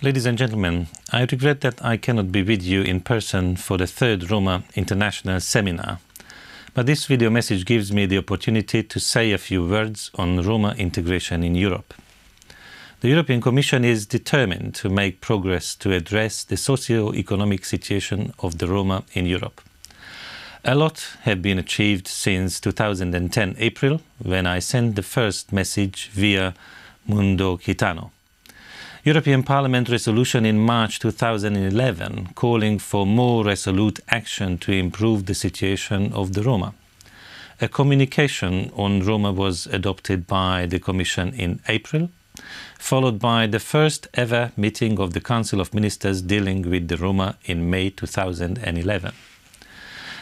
Ladies and gentlemen, I regret that I cannot be with you in person for the third Roma International Seminar, but this video message gives me the opportunity to say a few words on Roma integration in Europe. The European Commission is determined to make progress to address the socio-economic situation of the Roma in Europe. A lot have been achieved since 2010 April, when I sent the first message via Mundo Gitano. European Parliament resolution in March 2011 calling for more resolute action to improve the situation of the Roma. A communication on Roma was adopted by the Commission in April, followed by the first ever meeting of the Council of Ministers dealing with the Roma in May 2011.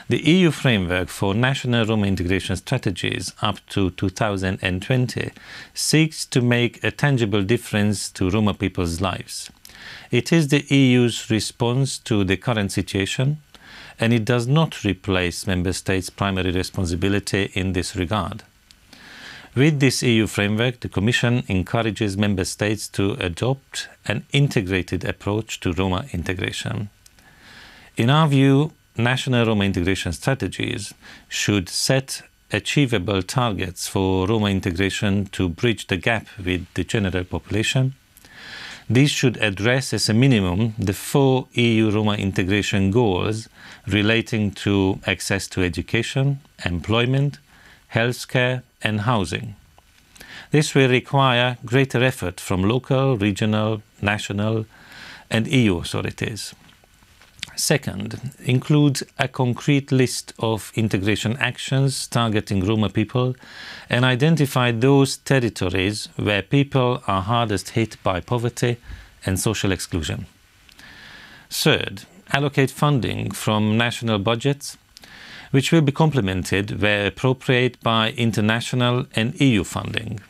The EU framework for national Roma integration strategies up to 2020 seeks to make a tangible difference to Roma people's lives. It is the EU's response to the current situation, and it does not replace Member States' primary responsibility in this regard. With this EU framework, the Commission encourages Member States to adopt an integrated approach to Roma integration. In our view, national Roma integration strategies should set achievable targets for Roma integration to bridge the gap with the general population. These should address as a minimum the four EU Roma integration goals relating to access to education, employment, healthcare and housing. This will require greater effort from local, regional, national and EU authorities. Second, include a concrete list of integration actions targeting Roma people and identify those territories where people are hardest hit by poverty and social exclusion. Third, allocate funding from national budgets, which will be complemented where appropriate by international and EU funding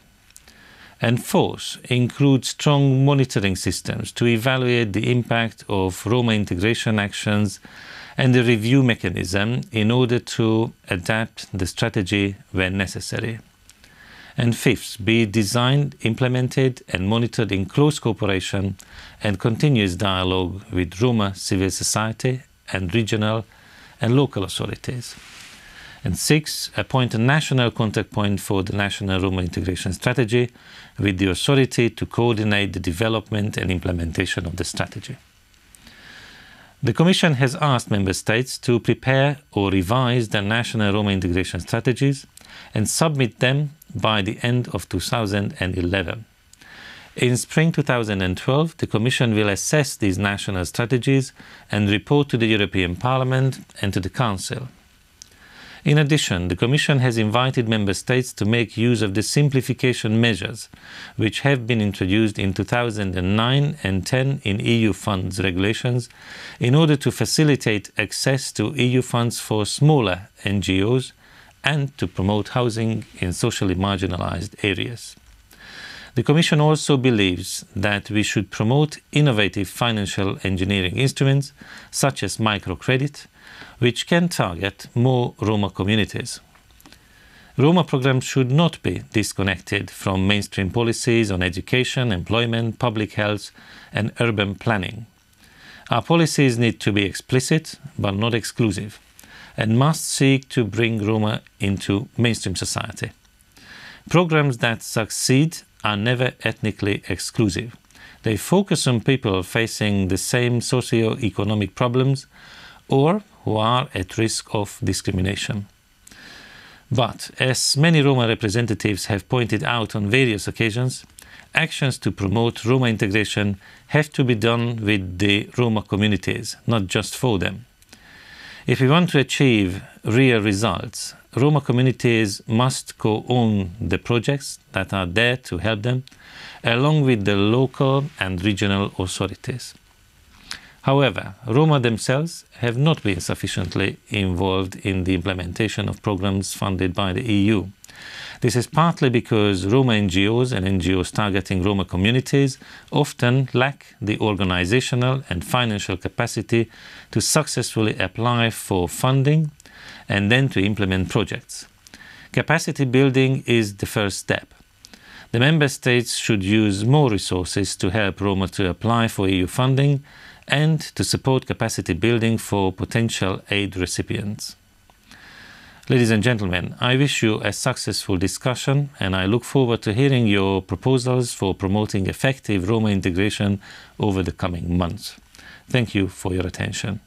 and fourth, include strong monitoring systems to evaluate the impact of Roma integration actions and the review mechanism in order to adapt the strategy when necessary. And fifth, be designed, implemented, and monitored in close cooperation and continuous dialogue with Roma civil society and regional and local authorities. And six, appoint a national contact point for the national Roma integration strategy with the authority to coordinate the development and implementation of the strategy. The Commission has asked Member States to prepare or revise their national Roma integration strategies and submit them by the end of 2011. In spring 2012, the Commission will assess these national strategies and report to the European Parliament and to the Council. In addition, the Commission has invited Member States to make use of the simplification measures which have been introduced in 2009 and 10 in EU funds regulations in order to facilitate access to EU funds for smaller NGOs and to promote housing in socially marginalized areas. The Commission also believes that we should promote innovative financial engineering instruments such as microcredit which can target more Roma communities. Roma programs should not be disconnected from mainstream policies on education, employment, public health, and urban planning. Our policies need to be explicit but not exclusive and must seek to bring Roma into mainstream society. Programs that succeed are never ethnically exclusive. They focus on people facing the same socio-economic problems or who are at risk of discrimination. But, as many Roma representatives have pointed out on various occasions, actions to promote Roma integration have to be done with the Roma communities, not just for them. If we want to achieve real results, Roma communities must co-own the projects that are there to help them, along with the local and regional authorities. However, Roma themselves have not been sufficiently involved in the implementation of programs funded by the EU. This is partly because Roma NGOs and NGOs targeting Roma communities often lack the organizational and financial capacity to successfully apply for funding and then to implement projects. Capacity building is the first step. The Member States should use more resources to help Roma to apply for EU funding and to support capacity building for potential aid recipients. Ladies and gentlemen, I wish you a successful discussion and I look forward to hearing your proposals for promoting effective Roma integration over the coming months. Thank you for your attention.